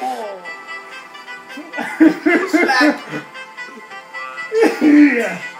Whoa. Yeah.